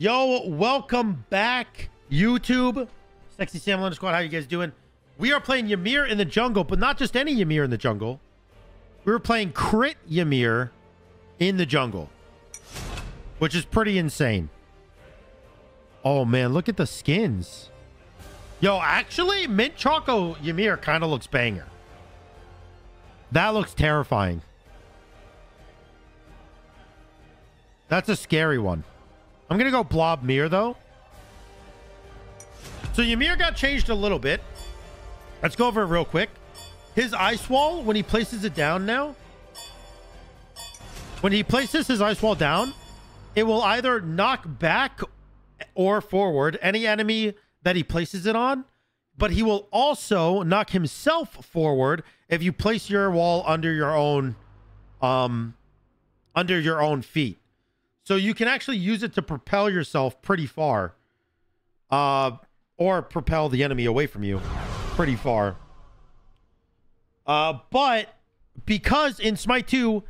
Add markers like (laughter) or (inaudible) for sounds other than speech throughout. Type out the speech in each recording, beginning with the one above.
Yo, welcome back, YouTube. Sexy Sam London Squad, how you guys doing? We are playing Ymir in the jungle, but not just any Ymir in the jungle. We were playing Crit Ymir in the jungle, which is pretty insane. Oh, man, look at the skins. Yo, actually, Mint Choco Ymir kind of looks banger. That looks terrifying. That's a scary one. I'm going to go Blob Mir, though. So Ymir got changed a little bit. Let's go over it real quick. His ice wall, when he places it down now, when he places his ice wall down, it will either knock back or forward any enemy that he places it on, but he will also knock himself forward if you place your wall under your own um under your own feet. So you can actually use it to propel yourself pretty far. Uh or propel the enemy away from you pretty far. Uh but because in Smite 2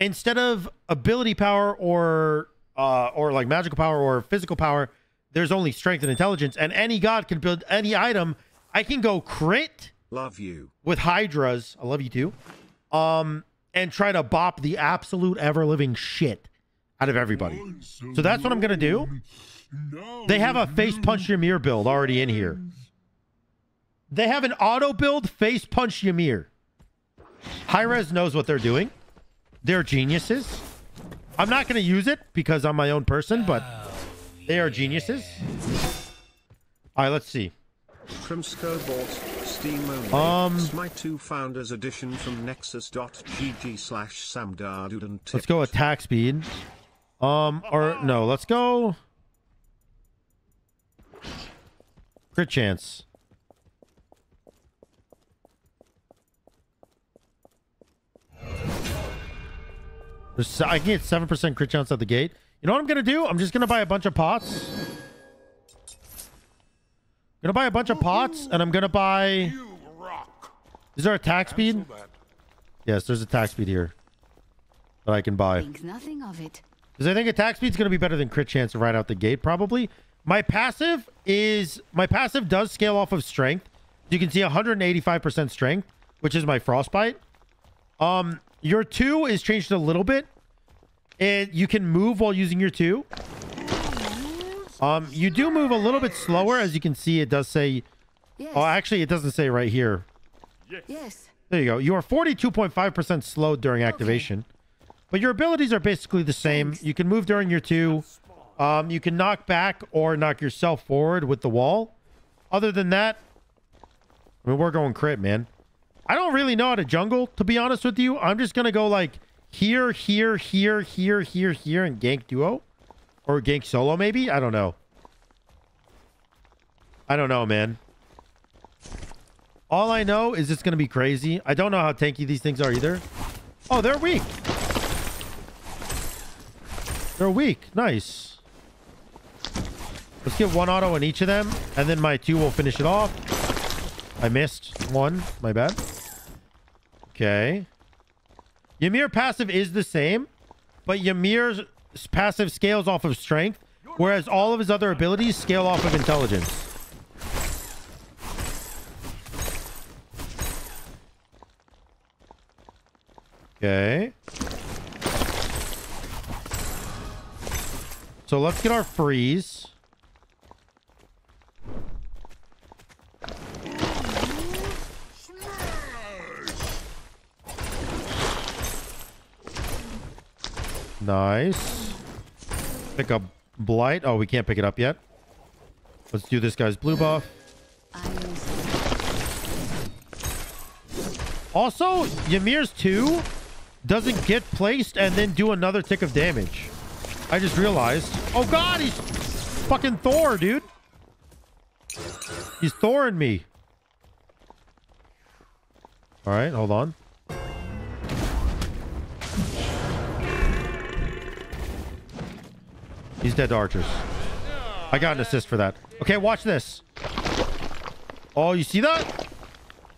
instead of ability power or uh or like magical power or physical power, there's only strength and intelligence and any god can build any item. I can go crit Love you. with hydras. I love you too. Um and try to bop the absolute ever living shit out of everybody. So that's what I'm gonna do. They have a face punch Ymir build already in here. They have an auto build face punch Ymir. Hi-Rez knows what they're doing. They're geniuses. I'm not going to use it because I'm my own person, but they are geniuses. All right, let's see. From Steam only. Um, Smite 2 Founders Edition from Nexus.gg slash Let's go attack speed. Um, or no, let's go crit chance. There's, I can get seven percent crit chance at the gate. You know what I'm gonna do? I'm just gonna buy a bunch of pots. Gonna buy a bunch of pots, and I'm gonna buy. Is there a attack speed? Yes, there's a attack speed here that I can buy. Think nothing of it. Because I think attack speed's going to be better than crit chance right out the gate, probably. My passive is... My passive does scale off of strength. You can see 185% strength, which is my frostbite. Um, Your 2 is changed a little bit. And you can move while using your 2. Um, You do move a little bit slower. As you can see, it does say... Yes. Oh, actually, it doesn't say right here. yes. There you go. You are 42.5% slowed during activation. But your abilities are basically the same. You can move during your two. Um, you can knock back or knock yourself forward with the wall. Other than that, I mean, we're going crit, man. I don't really know how to jungle, to be honest with you. I'm just going to go like here, here, here, here, here, here, and gank duo. Or gank solo, maybe? I don't know. I don't know, man. All I know is it's going to be crazy. I don't know how tanky these things are either. Oh, they're weak. They're weak. Nice. Let's get one auto in each of them, and then my two will finish it off. I missed one. My bad. Okay. Ymir passive is the same, but Ymir's passive scales off of strength, whereas all of his other abilities scale off of intelligence. Okay. So let's get our freeze. Nice. Pick up blight. Oh, we can't pick it up yet. Let's do this guy's blue buff. Also, Ymir's 2 doesn't get placed and then do another tick of damage. I just realized. Oh god, he's fucking Thor, dude. He's Thoring me. Alright, hold on. He's dead to archers. I got an assist for that. Okay, watch this. Oh, you see that?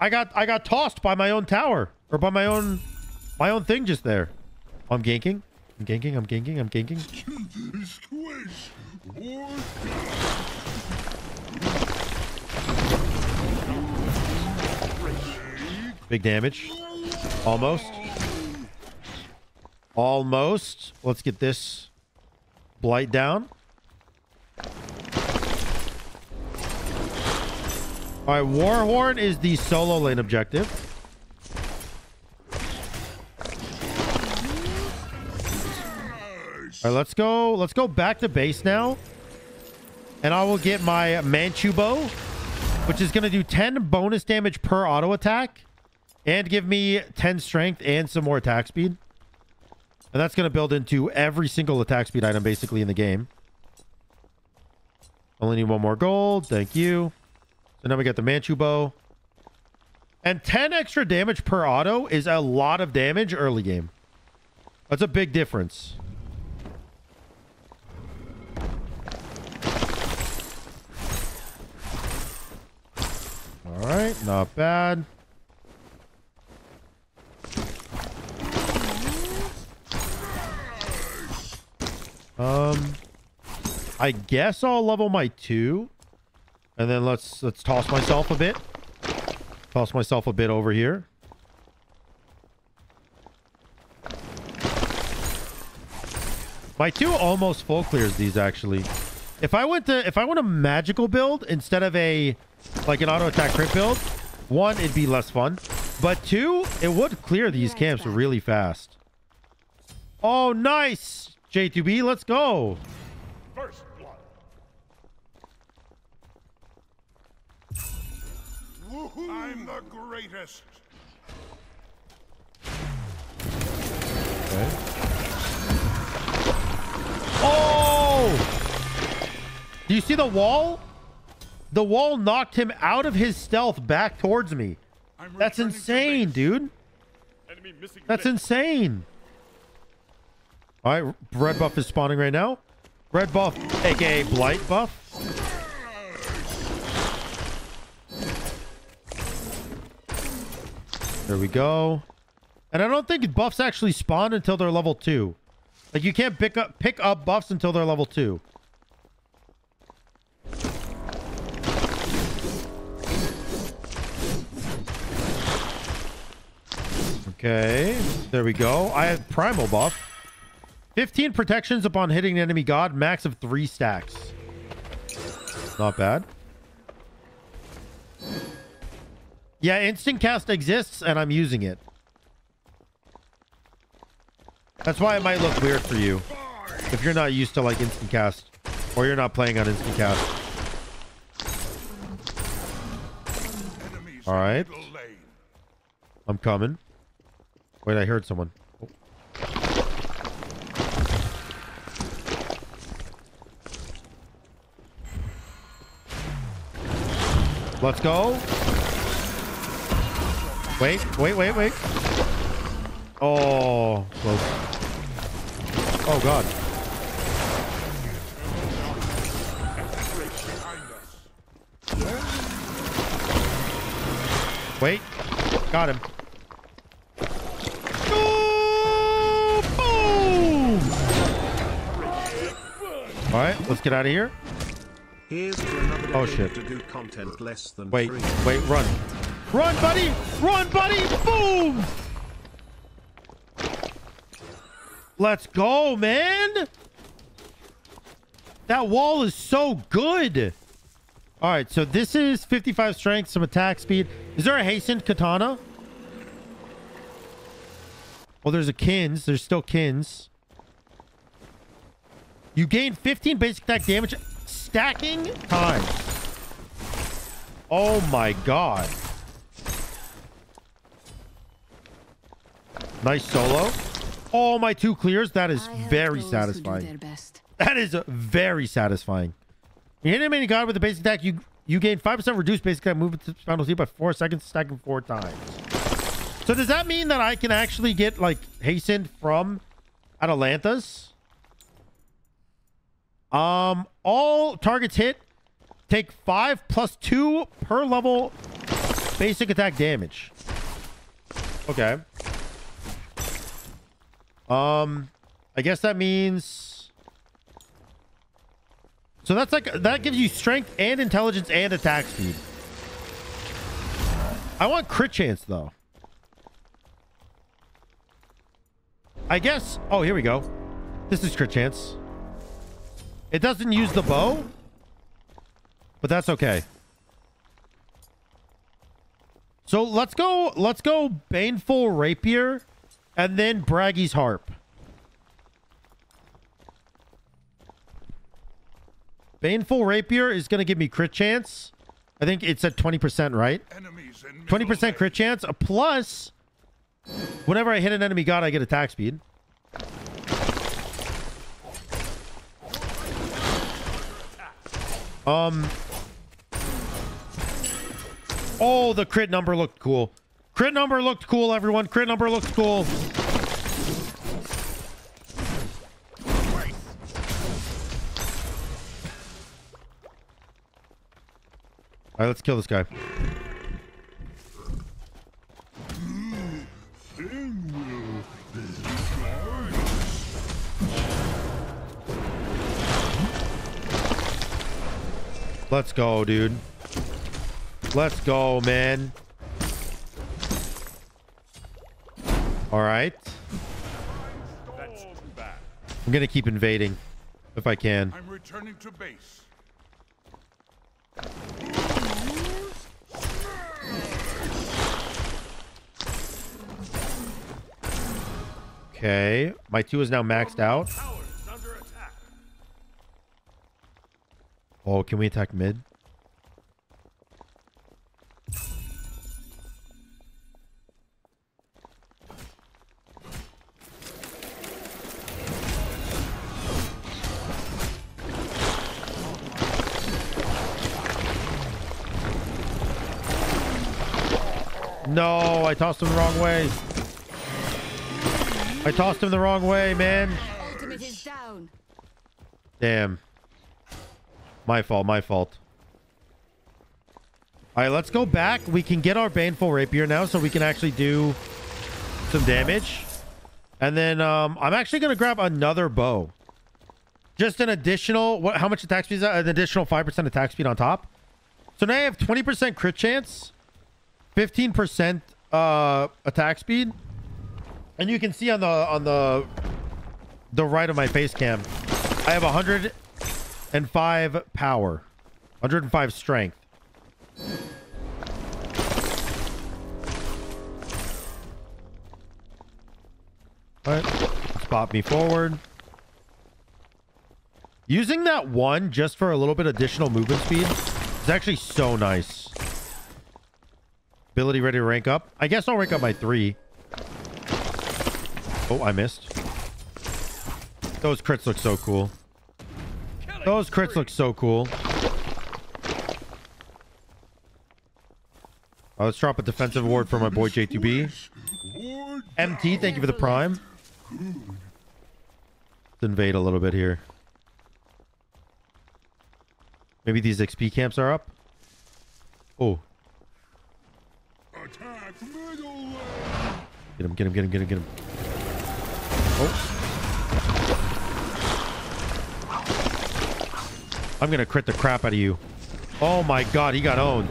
I got I got tossed by my own tower or by my own my own thing just there. Oh, I'm ganking. I'm ganking, I'm ganking, I'm ganking. Big damage. Almost. Almost. Let's get this blight down. All right, Warhorn is the solo lane objective. Right, let's go. Let's go back to base now. And I will get my Manchu bow, which is going to do 10 bonus damage per auto attack and give me 10 strength and some more attack speed. And that's going to build into every single attack speed item basically in the game. Only need one more gold. Thank you. So now we got the Manchu bow. And 10 extra damage per auto is a lot of damage early game. That's a big difference. All right, not bad. Um, I guess I'll level my two, and then let's let's toss myself a bit. Toss myself a bit over here. My two almost full clears these actually. If I went to if I went a magical build instead of a like an auto attack crit build, one it'd be less fun, but two it would clear these camps really fast. Oh, nice J2B, let's go. first blood. I'm the greatest. Okay. Oh! Do you see the wall? The wall knocked him out of his stealth back towards me. That's insane, dude. That's insane. All right, red buff is spawning right now. Red buff, aka blight buff. There we go. And I don't think buffs actually spawn until they're level two. Like you can't pick up pick up buffs until they're level two. Okay, there we go. I have primal buff. 15 protections upon hitting an enemy god, max of three stacks. Not bad. Yeah, instant cast exists and I'm using it. That's why it might look weird for you. If you're not used to like instant cast or you're not playing on instant cast. All right. I'm coming. Wait, I heard someone. Oh. Let's go. Wait, wait, wait, wait. Oh, close. Oh, God. Wait. Got him. Let's get out of here. Here's another Oh, shit. to do content less than Wait, free. wait, run. Run, buddy! Run, buddy! Boom! Let's go, man! That wall is so good. All right, so this is 55 strength, some attack speed. Is there a hastened katana? Well, there's a Qin's. There's still Qin's. You gain 15 basic attack damage stacking times. Oh my god. Nice solo. All my two clears. That is very those who do satisfying. That is very satisfying. You hit enemy god with a basic attack, you you gain 5% reduced basic attack movement to final speed by 4 seconds, stacking 4 times. So does that mean that I can actually get, like, hastened from Atalanta's? Um, all targets hit take 5 plus 2 per level basic attack damage. Okay. Um, I guess that means... So that's like, that gives you strength and intelligence and attack speed. I want crit chance though. I guess, oh, here we go. This is crit chance. It doesn't use the bow, but that's okay. So let's go, let's go Baneful Rapier and then Bragi's Harp. Baneful Rapier is going to give me crit chance. I think it's at 20%, right? 20% crit chance. A plus, whenever I hit an enemy god, I get attack speed. Um. Oh, the crit number looked cool. Crit number looked cool, everyone. Crit number looked cool. All right, let's kill this guy. Let's go, dude. Let's go, man. All right. That's too bad. I'm going to keep invading if I can. I'm returning to base. Okay. My two is now maxed out. Oh, can we attack mid? No, I tossed him the wrong way. I tossed him the wrong way, man. Ultimate is down. Damn. My fault, my fault. All right, let's go back. We can get our Baneful Rapier now so we can actually do some damage. And then um, I'm actually going to grab another bow. Just an additional... What? How much attack speed is that? An additional 5% attack speed on top. So now I have 20% crit chance. 15% uh, attack speed. And you can see on the on the the right of my face cam, I have 105 power, 105 strength. All right, let's me forward. Using that one just for a little bit additional movement speed is actually so nice. Ability ready to rank up. I guess I'll rank up my three. Oh, I missed. Those crits look so cool. Those crits look so cool. Uh, let's drop a defensive award for my boy J2B. MT, thank you for the prime. Let's invade a little bit here. Maybe these XP camps are up. Oh, get him, get him, get him, get him, get him. Oh. I'm gonna crit the crap out of you. Oh my god, he got owned.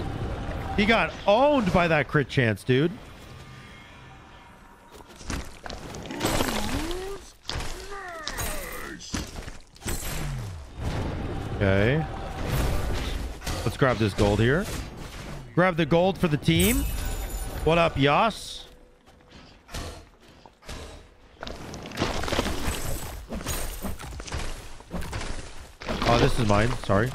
He got owned by that crit chance, dude. Okay. Let's grab this gold here. Grab the gold for the team. What up, Yas? This is mine. Sorry.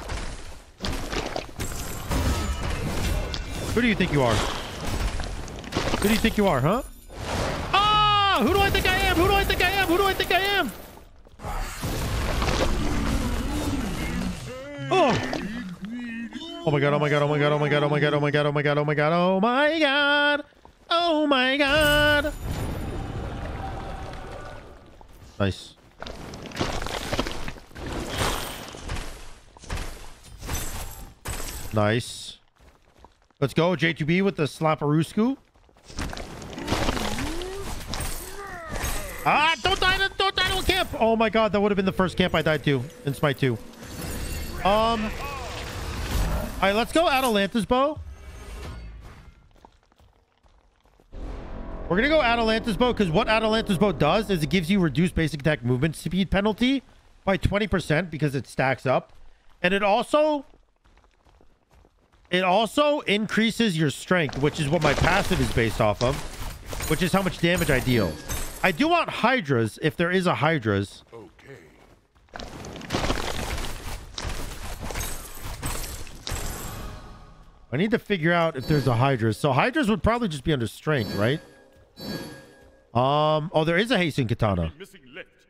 Who do you think you are? Who do you think you are, huh? Ah! Who do I think I am? Who do I think I am? Who do I think I am? Oh! Oh my god, oh my god, oh my god, oh my god, oh my god, oh my god, oh my god, oh my god, oh my god! Oh my god! Nice. Nice. Let's go, J2B with the Slaparusku. Ah, don't die, don't die, don't kill! camp. Oh my god, that would have been the first camp I died to in Smite 2. Um. All right, let's go Atalanta's bow. We're gonna go Atalanta's bow because what Atalanta's bow does is it gives you reduced basic attack movement speed penalty by 20% because it stacks up. And it also it also increases your strength, which is what my passive is based off of, which is how much damage I deal. I do want Hydras if there is a Hydras. Okay. I need to figure out if there's a Hydras. So Hydras would probably just be under strength, right? Um. Oh, there is a Hasten Katana.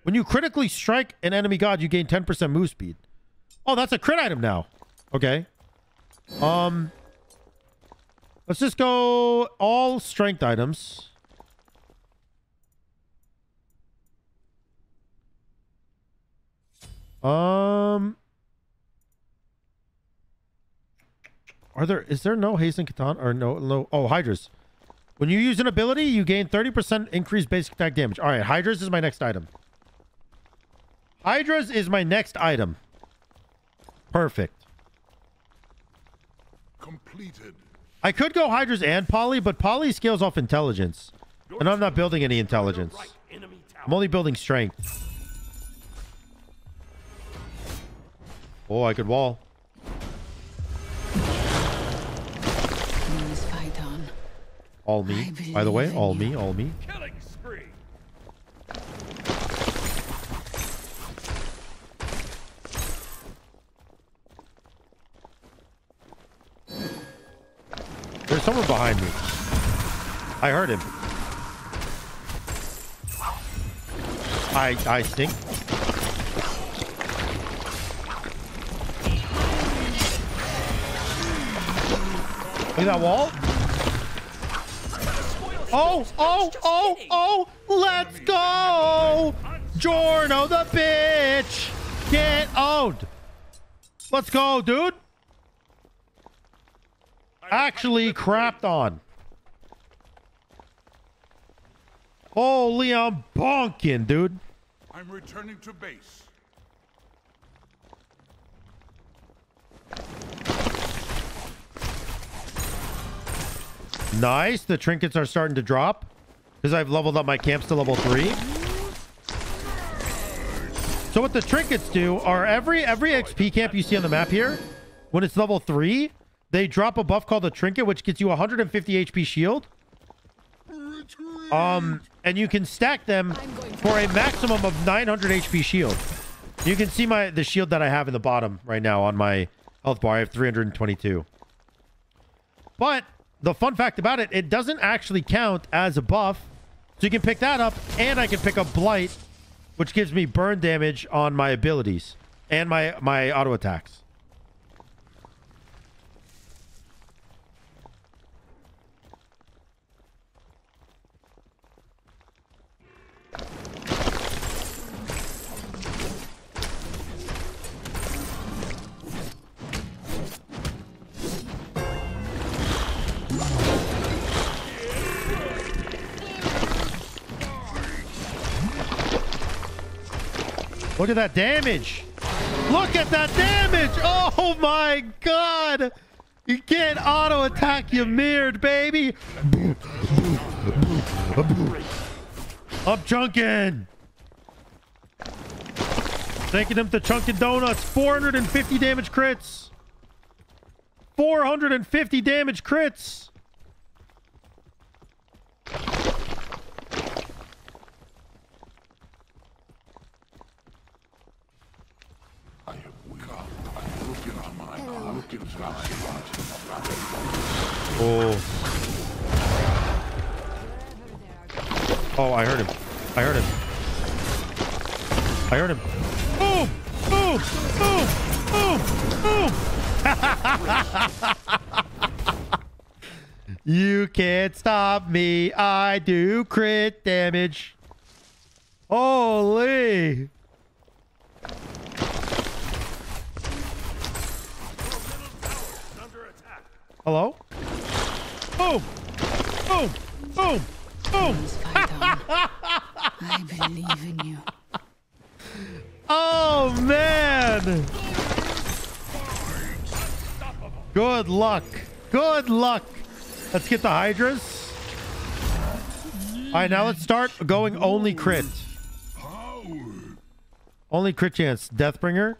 When you critically strike an enemy god, you gain 10% move speed. Oh, that's a crit item now. Okay. Um. Let's just go all strength items. Um. Are there is there no hasten katana or no no oh hydras? When you use an ability, you gain 30% increased basic attack damage. All right, hydras is my next item. Hydras is my next item. Perfect. Completed. I could go Hydras and Poly, but Poly scales off intelligence. And I'm not building any intelligence. Right enemy tower. I'm only building strength. Oh, I could wall. Please fight on. All me. By the way, all me, all me. Killing someone behind me. I heard him. I I stink. Look at that wall. Oh, oh, oh, oh, let's go! Jorno the bitch! Get owned! Let's go, dude! Actually crapped on. Holy, I'm bonking, dude. I'm returning to base. Nice. The trinkets are starting to drop because I've leveled up my camps to level three. So what the trinkets do are every every XP camp you see on the map here, when it's level three, they drop a buff called the trinket, which gets you 150 HP shield. Um, and you can stack them for a maximum of 900 HP shield. You can see my the shield that I have in the bottom right now on my health bar. I have 322. But the fun fact about it, it doesn't actually count as a buff. So you can pick that up, and I can pick up Blight, which gives me burn damage on my abilities and my, my auto attacks. Look at that damage. Look at that damage. Oh my god. You can't auto attack you mirrored, baby. Up chunking. Taking him to Chunkin' Donuts. 450 damage crits. 450 damage crits. I have come. I look into my I look into my Oh. Oh, I heard him. I heard him. I heard him. Boom! Boom! Boom! Boom! Boom! (laughs) you can't stop me. I do crit damage. Holy! under attack. Hello? Boom! Boom! Boom! Boom! I believe in you. (laughs) Oh, man. Good luck. Good luck. Let's get the Hydras. All right, now let's start going only crit. Only crit chance. Deathbringer.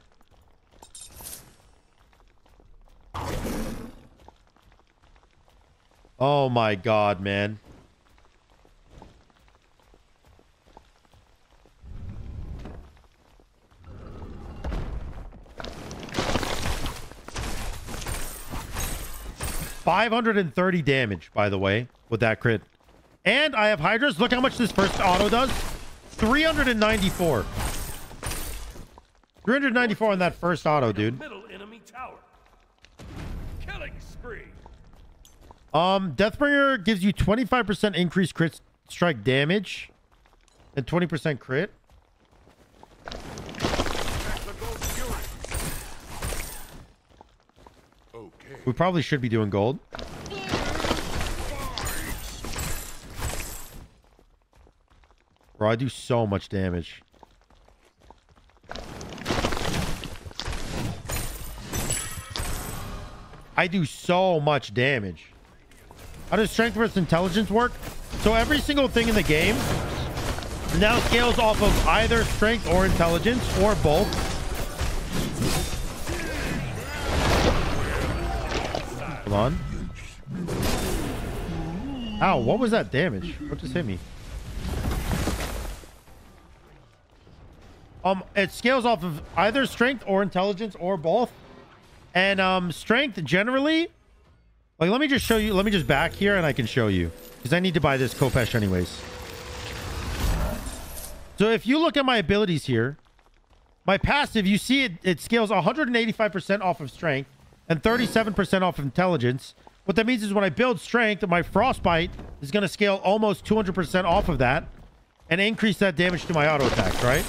Oh my god, man. Five hundred and thirty damage, by the way, with that crit. And I have Hydras. Look how much this first auto does. 394. 394 on that first auto, dude. Middle enemy Um, Deathbringer gives you 25% increased crit strike damage and 20% crit. Okay. We probably should be doing gold. Bro, I do so much damage. I do so much damage. How does strength versus intelligence work? So every single thing in the game now scales off of either strength or intelligence or both. Hold on. Ow, what was that damage? What just hit me? Um, it scales off of either strength or intelligence or both. And um, strength generally, like let me just show you. Let me just back here and I can show you because I need to buy this Khopesh anyways. So if you look at my abilities here, my passive, you see it, it scales 185% off of strength and 37% off of intelligence. What that means is when I build strength, my frostbite is going to scale almost 200% off of that and increase that damage to my auto attacks, right?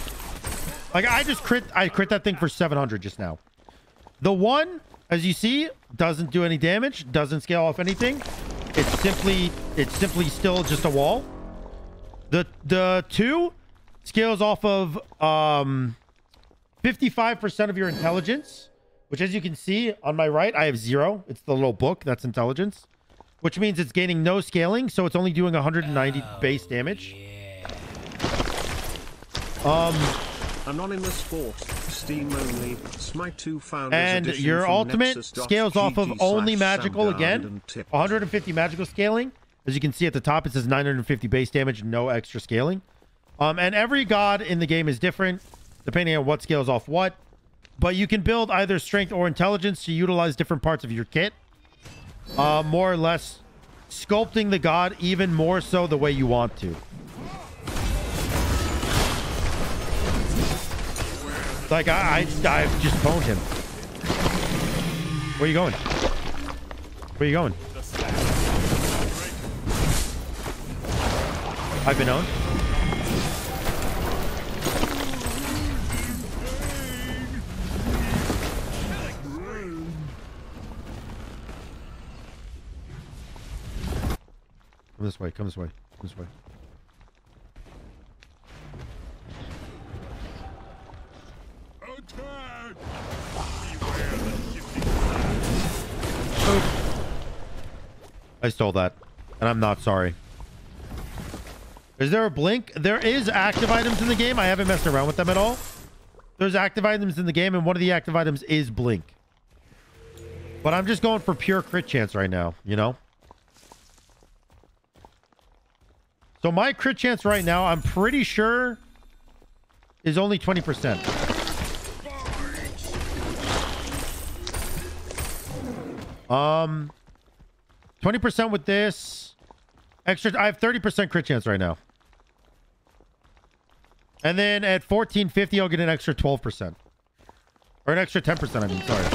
Like I just crit, I crit that thing for 700 just now. The one, as you see, doesn't do any damage, doesn't scale off anything. It's simply, it's simply still just a wall. The the two scales off of um 55% of your intelligence, which as you can see on my right, I have zero. It's the little book, that's intelligence, which means it's gaining no scaling, so it's only doing 190 base damage. Um, Anonymous Fort, Steam only, Smite 2 founders and your ultimate scales off of only magical again. 150 magical scaling. As you can see at the top, it says 950 base damage, no extra scaling. Um, and every god in the game is different, depending on what scales off what. But you can build either strength or intelligence to utilize different parts of your kit. Uh, more or less sculpting the god even more so the way you want to. Like, I, I, I just boned him. Where you going? Where you going? I've been owned. Come this way, come this way, come this way. I stole that, and I'm not sorry. Is there a blink? There is active items in the game. I haven't messed around with them at all. There's active items in the game, and one of the active items is blink. But I'm just going for pure crit chance right now, you know? So my crit chance right now, I'm pretty sure, is only 20%. Um, 20% with this. Extra, I have 30% crit chance right now. And then at 1450, I'll get an extra 12%. Or an extra 10%, I mean, sorry.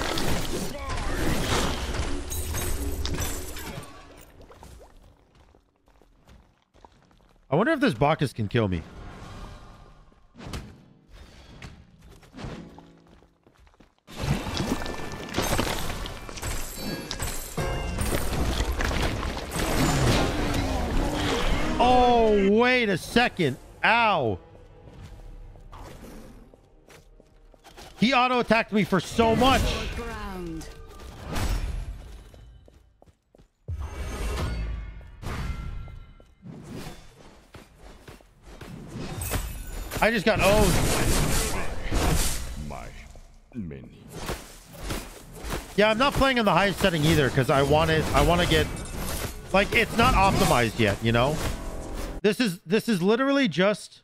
I wonder if this Bacchus can kill me. Oh, wait a second. Ow. He auto attacked me for so much. I just got oh My mini. yeah. I'm not playing on the highest setting either because I want it. I want to get like it's not optimized yet. You know, this is this is literally just.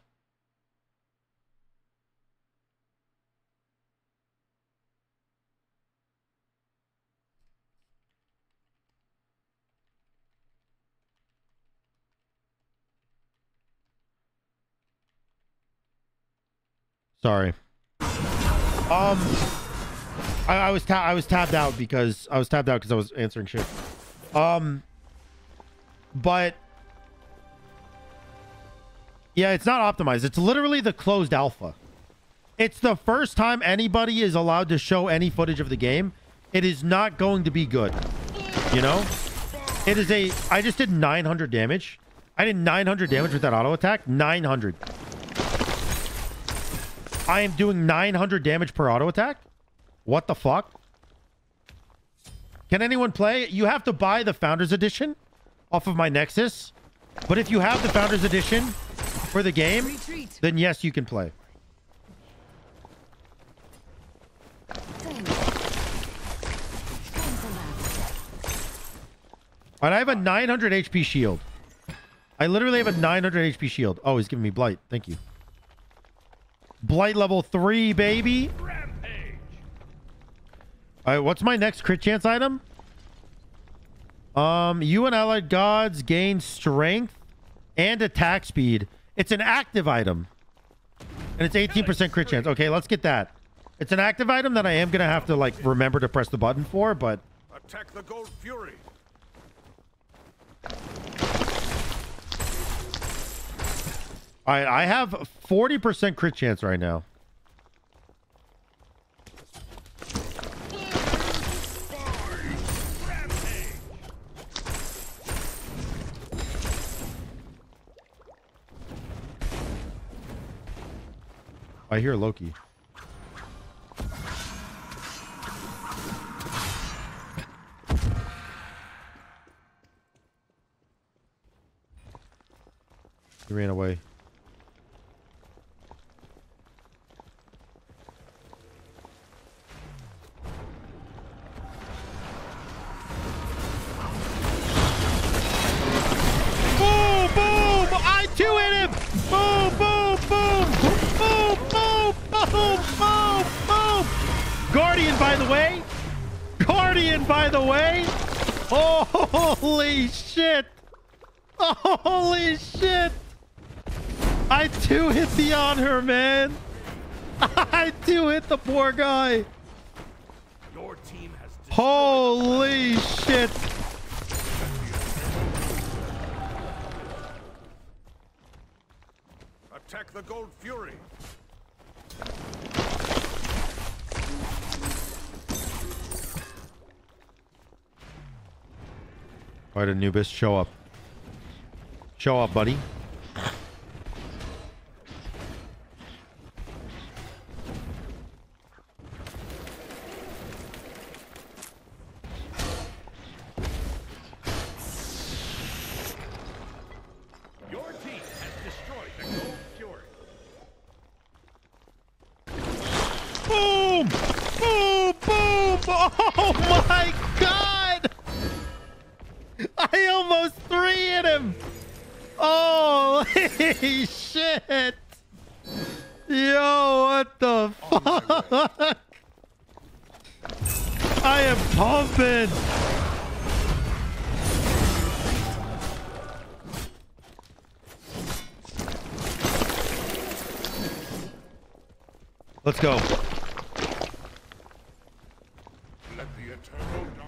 Sorry. Um, I, I was I was tabbed out because I was tabbed out because I was answering shit. Um, but yeah, it's not optimized. It's literally the closed alpha. It's the first time anybody is allowed to show any footage of the game. It is not going to be good. You know, it is a. I just did 900 damage. I did 900 damage with that auto attack. 900. I am doing 900 damage per auto attack. What the fuck? Can anyone play? You have to buy the Founders Edition off of my Nexus. But if you have the Founders Edition for the game, Retreat. then yes, you can play. That. And I have a 900 HP shield. I literally have a 900 HP shield. Oh, he's giving me Blight. Thank you. Blight level 3, baby. Rampage. All right, what's my next crit chance item? Um, you and allied gods gain strength and attack speed. It's an active item. And it's 18% crit chance. Okay, let's get that. It's an active item that I am going to have to, like, remember to press the button for, but... Attack the Gold Fury. All right, I have 40% crit chance right now. I hear Loki. He ran away. By the way! Guardian, by the way! Oh, holy shit! Holy shit! I two hit the on her, man! (laughs) I two hit the poor guy! Your team has Holy shit! Attack the Gold Fury. All right, Anubis, show up. Show up, buddy. I almost three hit him! Holy (laughs) shit! Yo, what the fuck? I am pumping! Let's go.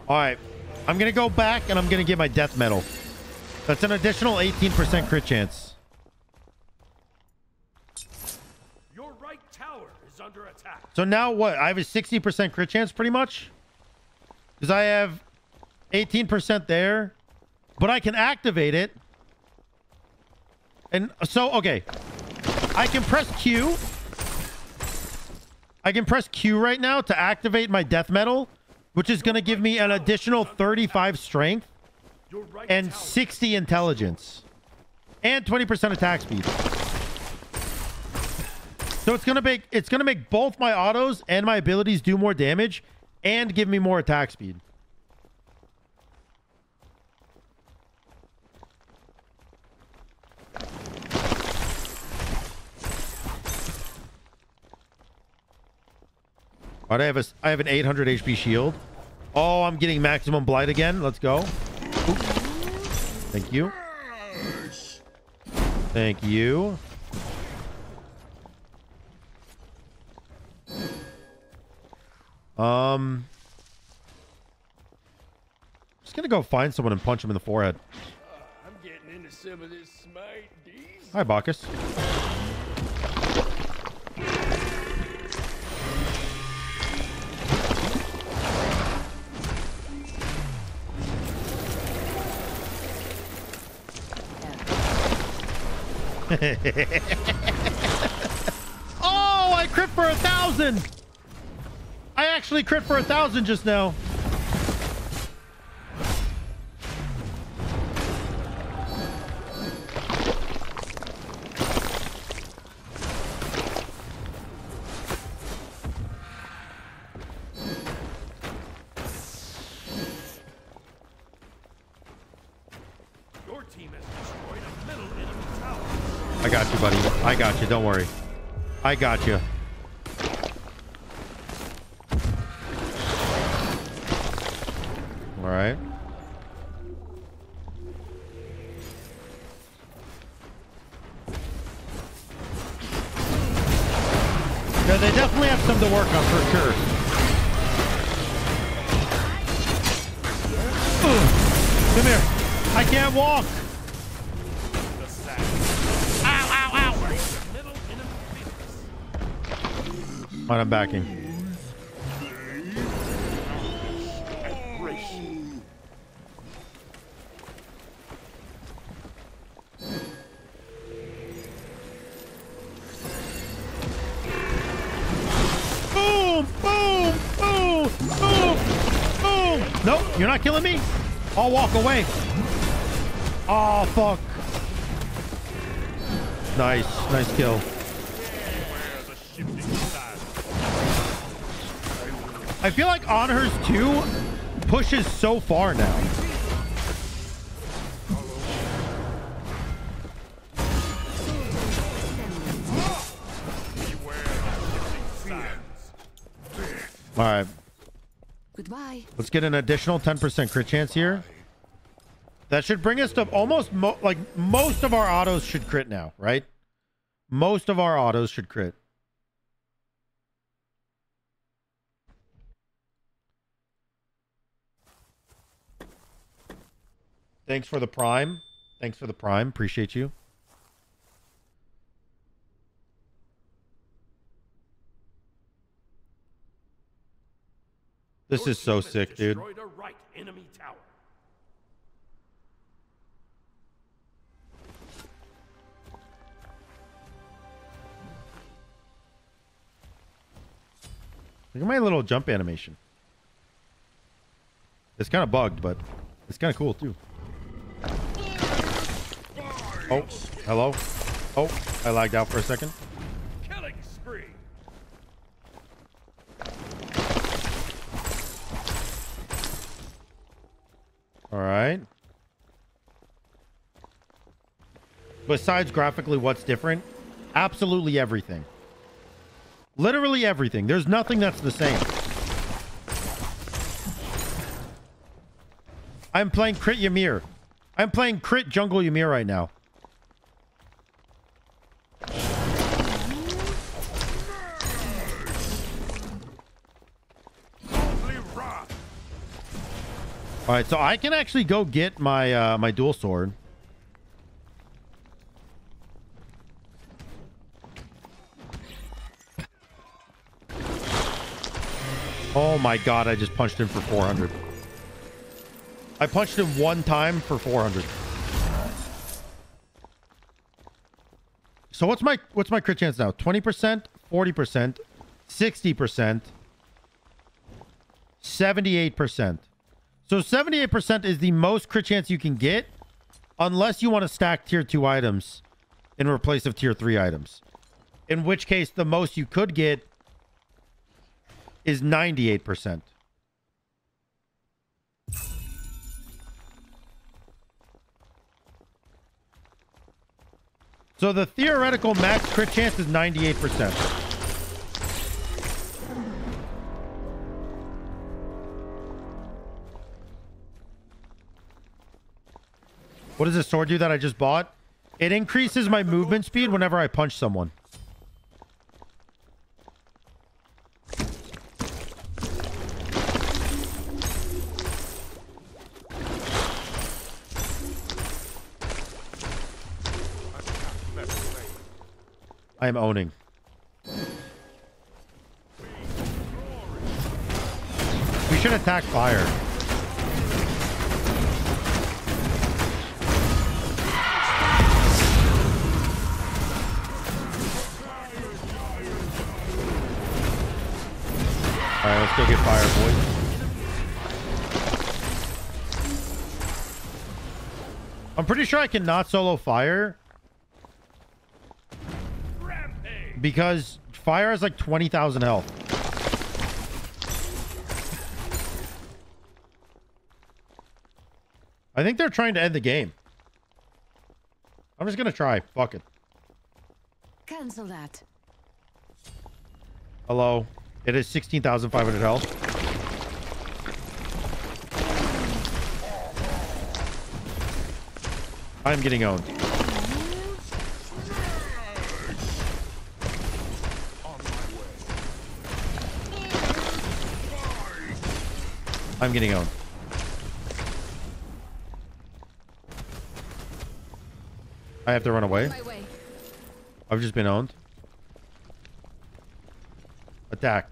All right. I'm going to go back and I'm going to get my death medal. That's an additional 18% crit chance. Your right tower is under attack. So now what? I have a 60% crit chance pretty much? Because I have 18% there. But I can activate it. And so, okay. I can press Q. I can press Q right now to activate my death metal, which is going to give me an additional 35 strength and 60 intelligence and 20% attack speed. So it's going to make it's going to make both my autos and my abilities do more damage and give me more attack speed. All right, I have a I have an 800 HP shield. Oh, I'm getting maximum blight again. Let's go. Oop. Thank you. Thank you. Um, I'm just gonna go find someone and punch him in the forehead. I'm getting into some of this smite Hi, Bacchus. (laughs) oh, I crit for a thousand. I actually crit for a thousand just now. Don't worry. I got you. All right. Yeah, they definitely have some to work on for sure. Come here. I can't walk. Phoenix. All right, I'm backing. Boom! Boom! Boom! Boom! Boom! You're not killing me. I'll walk away. Oh, fuck. Nice. Nice kill. I feel like on hers 2 pushes so far now. Beware the shifting sides. All right. Goodbye. Let's get an additional 10% crit chance here. That should bring us to almost mo like most of our autos should crit now, right? Most of our autos should crit. Thanks for the prime. Thanks for the prime. Appreciate you. This Your is so sick, dude. Right. Look at my little jump animation. It's kind of bugged, but it's kind of cool too. Oh, hello. Oh, I lagged out for a second. Killing spree. All right. Besides graphically, what's different? Absolutely everything. Literally everything. There's nothing that's the same. I'm playing Crit Ymir. I'm playing Crit Jungle Ymir right now. All right, so I can actually go get my uh, my dual sword. Oh my god, I just punched him for 400. I punched him one time for 400. So what's my what's my crit chance now? 20%, 40%, 60%, 78%. So 78% is the most crit chance you can get unless you want to stack tier 2 items in replace of tier 3 items. In which case the most you could get is 98%. So the theoretical max crit chance is 98%. What does this sword do that I just bought? It increases my movement speed whenever I punch someone. I am owning. We should attack fire. Let's go get fire, boys. I'm pretty sure I cannot solo fire because fire has like 20,000 health. I think they're trying to end the game. I'm just going to try. Fuck it. Cancel that. Hello. It is 16,500 health. I'm getting owned. I'm getting owned. I have to run away. I've just been owned. Attack.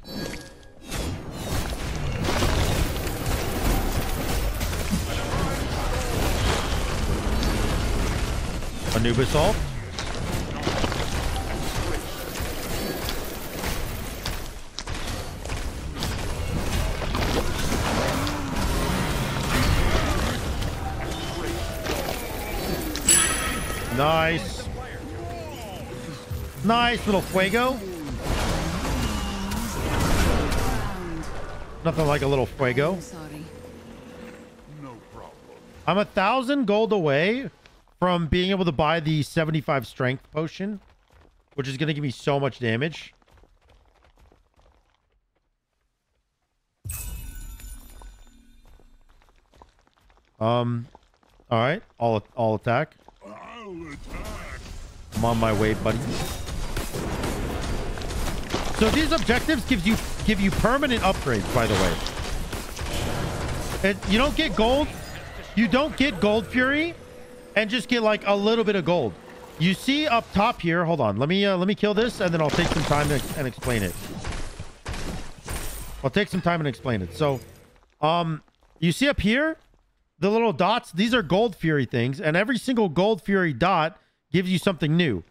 Anubis ult. Nice. Nice little fuego. Nothing like a little fuego. I'm sorry. No problem. I'm a thousand gold away from being able to buy the 75 strength potion, which is going to give me so much damage. Um, all right, all all attack. I'll attack. I'm on my way, buddy. So these objectives gives you give you permanent upgrades, by the way. And you don't get gold. You don't get gold fury and just get like a little bit of gold. You see up top here, hold on. Let me uh, let me kill this and then I'll take some time to, and explain it. I'll take some time and explain it. So, um, you see up here, the little dots, these are gold fury things, and every single gold fury dot gives you something new.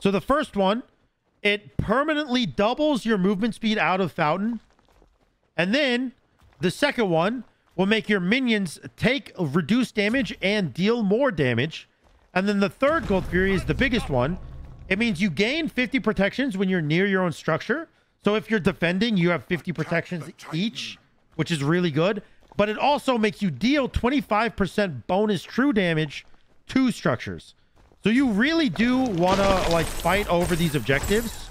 So the first one, it permanently doubles your movement speed out of fountain. And then the second one will make your minions take reduced damage and deal more damage. And then the third gold fury is the biggest one. It means you gain 50 protections when you're near your own structure. So if you're defending, you have 50 protections each, which is really good. But it also makes you deal 25% bonus true damage to structures. So you really do want to like fight over these objectives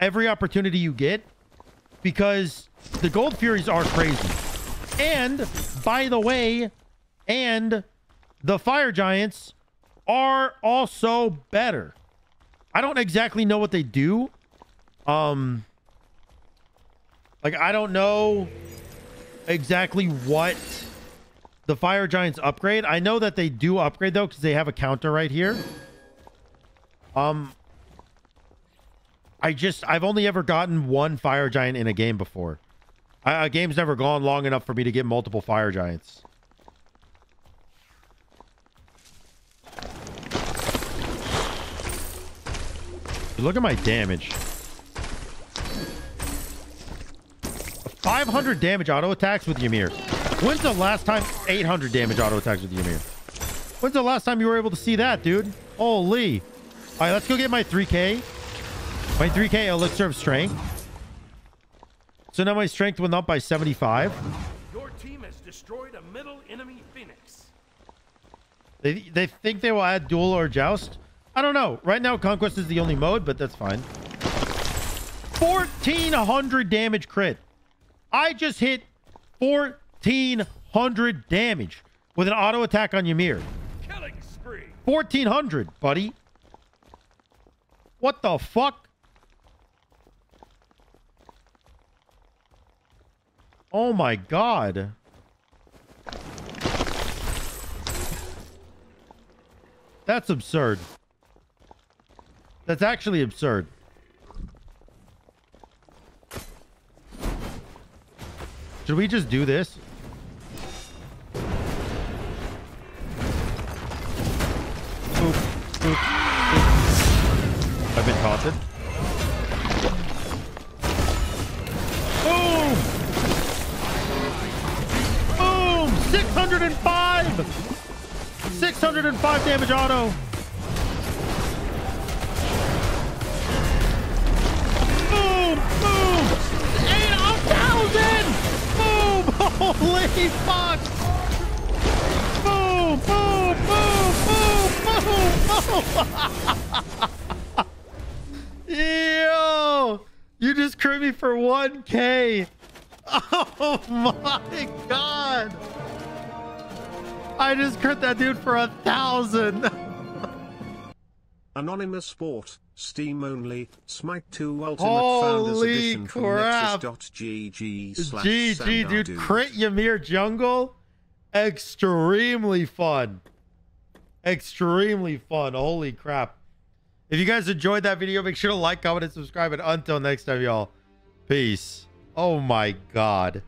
every opportunity you get because the gold furies are crazy. And by the way, and the fire giants are also better. I don't exactly know what they do. Um like I don't know exactly what the fire giants upgrade. I know that they do upgrade though cuz they have a counter right here. Um I just I've only ever gotten one fire giant in a game before. I, a game's never gone long enough for me to get multiple fire giants. Look at my damage. 500 damage auto attacks with Ymir. When's the last time 800 damage auto attacks with Ymir? When's the last time you were able to see that, dude? Holy. All right, let's go get my 3K. My 3K elixir of strength. So now my strength went up by 75. Your team has destroyed a middle enemy phoenix. They, they think they will add duel or joust. I don't know. Right now, conquest is the only mode, but that's fine. 1400 damage crit. I just hit 1400 damage with an auto attack on Ymir. Killing spree. 1400, buddy. What the fuck? Oh my god. That's absurd. That's actually absurd. Should we just do this? Auto. Boom! Boom! 8,000! Boom! (laughs) Holy fuck! Boom! Boom! Boom! Boom! Boom! (laughs) Yo! You just crit me for 1k! (laughs) Oh my I just crit that dude for a thousand! (laughs) Anonymous Sport, Steam only, Smite 2 Ultimate Founders Holy Edition from crap. Nexus.gg slash GG, dude. SamDaDude. Crit Ymir Jungle. Extremely fun. Extremely fun. Holy crap. If you guys enjoyed that video, make sure to like, comment, and subscribe. And until next time, y'all. Peace. Oh my God.